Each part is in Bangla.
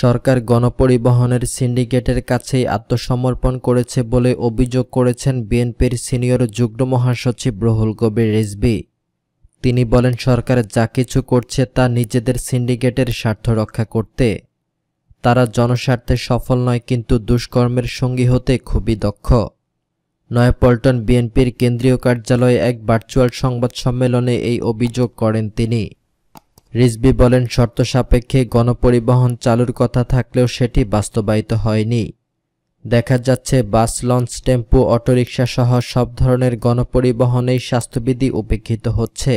সরকার গণপরিবহনের সিন্ডিকেটের কাছেই আত্মসমর্পণ করেছে বলে অভিযোগ করেছেন বিএনপির সিনিয়র যুগ্ম মহাসচিব রুহুল কবির রিজভী। তিনি বলেন, সরকার যা কিছু করছে তা নিজেদের সিন্ডিকেটের স্বার্থ রক্ষা করতে। তারা জনস্বার্থে সফল নয়, কিন্তু দুষ্কর্মের সঙ্গী হতে খুবই দক্ষ। নয়াপল্টন বিএনপির কেন্দ্রীয় কার্যালয়ে এক ভার্চুয়াল সংবাদ সম্মেলনে এই অভিযোগ করেন তিনি। রিজবি বলেন, শর্ত সাপেক্ষে গণপরিবহন চালুর কথা থাকলেও সেটি বাস্তবায়িত হয়নি। দেখা যাচ্ছে, বাস, লঞ্চ, টেম্পো অটোরিকশা সহ সব ধরনের গণপরিবহনেই স্বাস্থ্যবিধি উপেক্ষিত হচ্ছে।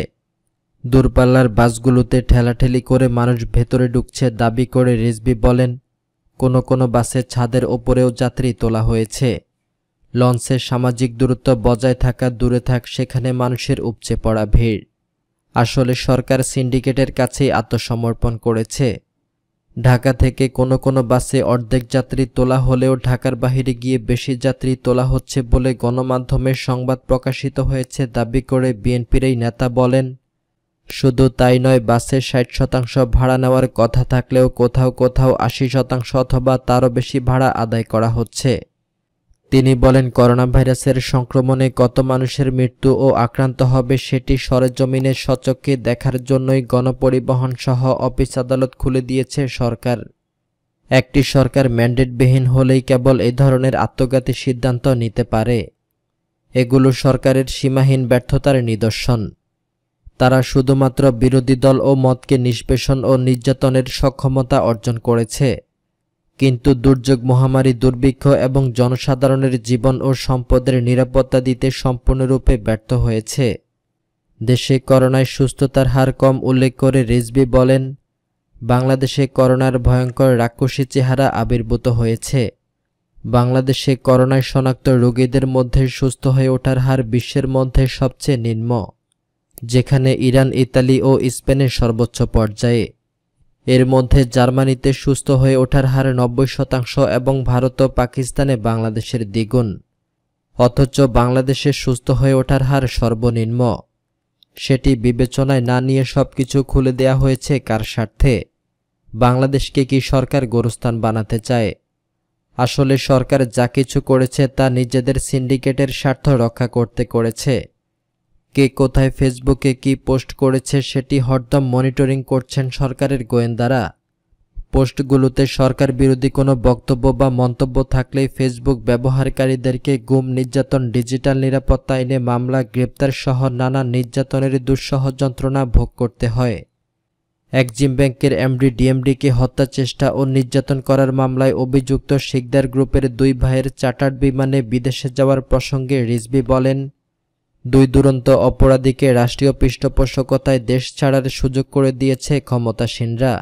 দূরপাল্লার বাসগুলোতে ঠেলাঠেলি করে মানুষ ভেতরে ঢুকছে দাবি করে রিজবি বলেন, কোনো কোনো বাসে ছাদের ওপরেও যাত্রী তোলা হয়েছে। লঞ্চে সামাজিক দূরত্ব বজায় থাকা, দূরে থাক, সেখানে মানুষের উপচে পড়া ভিড়। আসলে সরকার সিন্ডিকেটের কাছেই আত্মসমর্পণ করেছে। ঢাকা থেকে কোনো কোনো বাসে অর্ধেক যাত্রী তোলা হলেও ঢাকার বাহিরে গিয়ে বেশি যাত্রী তোলা হচ্ছে বলে গণমাধ্যমে সংবাদ প্রকাশিত হয়েছে দাবি করে বিএনপির এই নেতা বলেন, শুধু তাই নয় বাসের ষাট শতাংশ ভাড়া নেওয়ার কথা থাকলেও কোথাও কোথাও আশি শতাংশ অথবা তারও বেশি ভাড়া আদায় করা হচ্ছে। তিনি বলেন করোনা ভাইরাসের সংক্রমণে কত মানুষের মৃত্যু ও আক্রান্ত হবে সেটি সরেজমিনে সচক্ষে দেখার জন্যই গণপরিবহন সহ অফিস আদালত খুলে দিয়েছে সরকার। একটি সরকার ম্যান্ডেটবিহীন হলেই কেবল এই ধরনের আত্মঘাতী সিদ্ধান্ত নিতে পারে। এগুলো সরকারের সীমাহীন ব্যর্থতার নিদর্শন। তারা শুধুমাত্র বিরোধী দল ও মতকে নিষ্পেষণ ও নির্যাতনের সক্ষমতা অর্জন করেছে। কিন্তু দুর্যোগ মহামারী দুর্ভিক্ষ এবং জনসাধারণের জীবন ও সম্পদের নিরাপত্তা দিতে সম্পূর্ণরূপে ব্যর্থ হয়েছে। দেশে করোনায় সুস্থতার হার কম উল্লেখ করে রিজবি বলেন, বাংলাদেশে করোনার ভয়ঙ্কর রাক্ষসী চেহারা আবির্ভূত হয়েছে। বাংলাদেশে করোনায় শনাক্ত রোগীদের মধ্যে সুস্থ হয়ে ওঠার হার বিশ্বের মধ্যে সবচেয়ে নিম্ন, যেখানে ইরান, ইতালি ও স্পেনের সর্বোচ্চ পর্যায়ে। এর মধ্যে জার্মানিতে সুস্থ হয়ে ওঠার হার নব্বই শতাংশ এবং ভারত ও পাকিস্তানে বাংলাদেশের দ্বিগুণ। অথচ বাংলাদেশে সুস্থ হয়ে ওঠার হার সর্বনিম্ন। সেটি বিবেচনায় না নিয়ে সবকিছু খুলে দেয়া হয়েছে কার স্বার্থে? বাংলাদেশকে কি সরকার গোরস্থান বানাতে চায়? আসলে সরকার যা কিছু করেছে তা নিজেদের সিন্ডিকেটের স্বার্থ রক্ষা করতে করেছে। কে কোথায় ফেসবুকে কি পোস্ট করেছে সেটি হরদম মনিটরিং করছেন সরকারের গোয়েন্দারা। পোস্টগুলোতে সরকার বিরোধী কোনো বক্তব্য বা মন্তব্য থাকলেই ফেসবুক ব্যবহারকারীদেরকে গুম, নির্যাতন, ডিজিটাল নিরাপত্তা আইনে মামলা, গ্রেপ্তার সহ নানা নির্যাতনের দুঃসহ যন্ত্রণা ভোগ করতে হয়। একজিম ব্যাংকের এমডি, ডিএমডিকে হত্যা চেষ্টা ও নির্যাতন করার মামলায় অভিযুক্ত শিকদার গ্রুপের দুই ভাইয়ের চার্টার্ড বিমানে বিদেশে যাওয়ার প্রসঙ্গে রিজবি বলেন দুই দুরন্ত অপরাধীকে রাষ্ট্রীয় পৃষ্ঠপোষকতায় দেশ ছাড়ার সুযোগ করে দিয়েছে ক্ষমতাসীনরা।